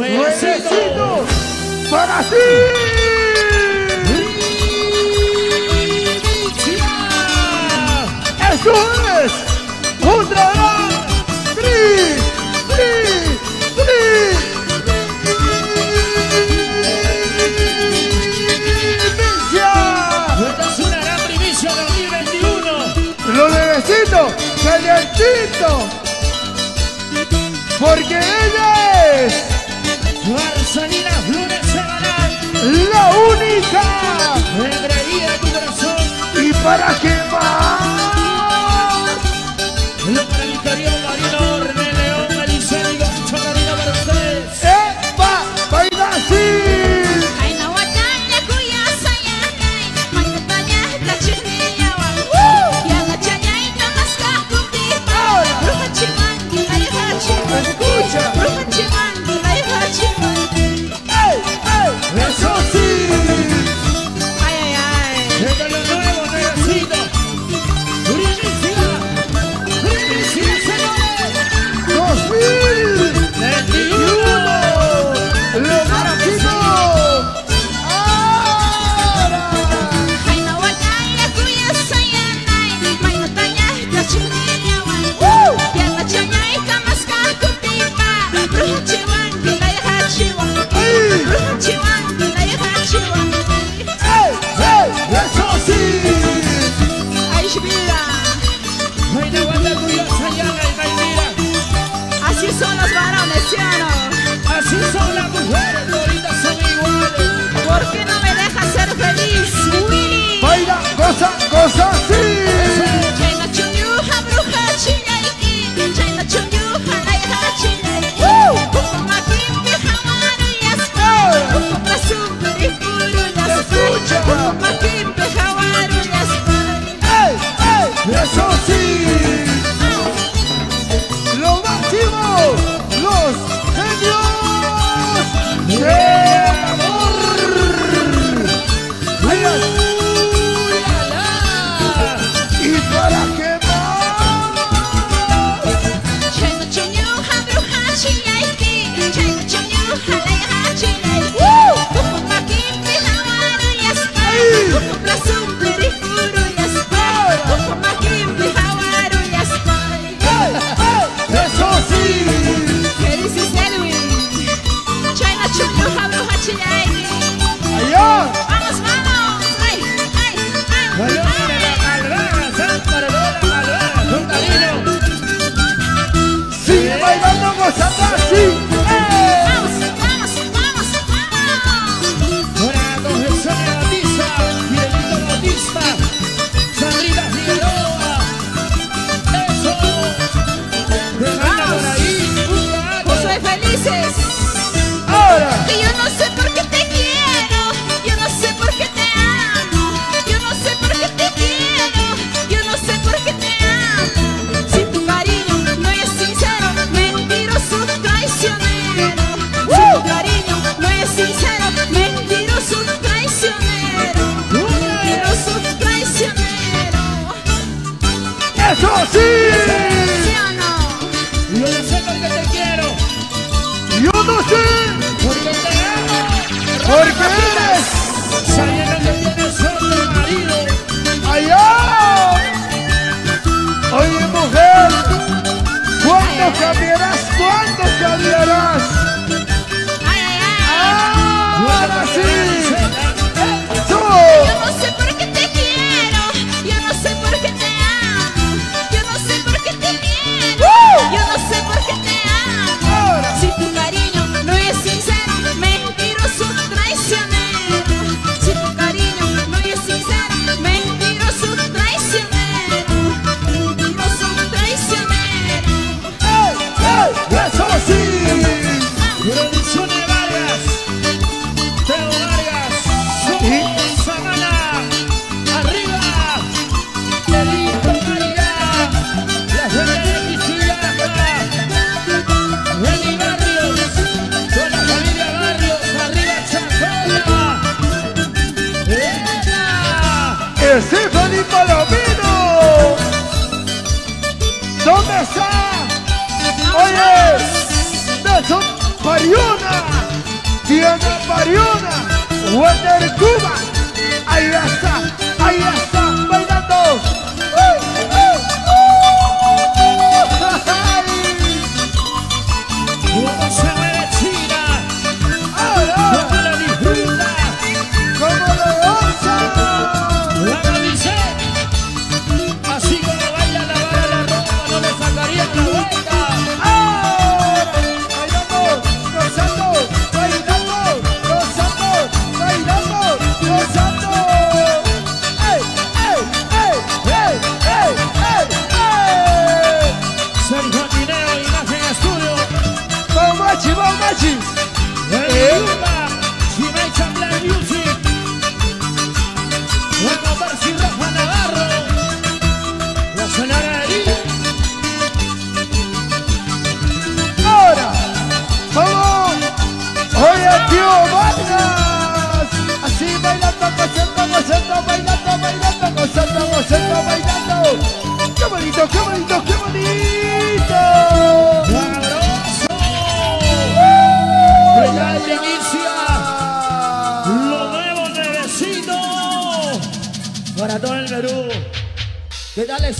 ¡Nuevecito! ¡Para ti, sí! ¡Eso es! ¡Otra vez! ¡Tri! ¡Tri! ¡Tri! ¡Primicia! ¡Esta es una gran primicia de 2021! ¡Lo nuevecito! ¡Calientito! ¡Porque ella es! Marcelina Flores Semanal, la única. Me traía tu corazón. ¿Y para qué? para que muchacho, sí. Yo no sé por qué te quiero. Yo no sé. Porque te amo. Porque eres. Sabiendo que tienes otro marido. Allá. Oye, mujer. ¿Cuándo cambiarás? ¿Cuándo cambiarás? Pariona, Diana Pariona, Water Cuba, ahí está, ahí está. Vamos, bailando. ¡Qué bonito, qué bonito, qué bonito! ¡Sabroso! ¡Oh! Real inicia lo nuevo de vecino para todo el Perú. ¿Qué tal es?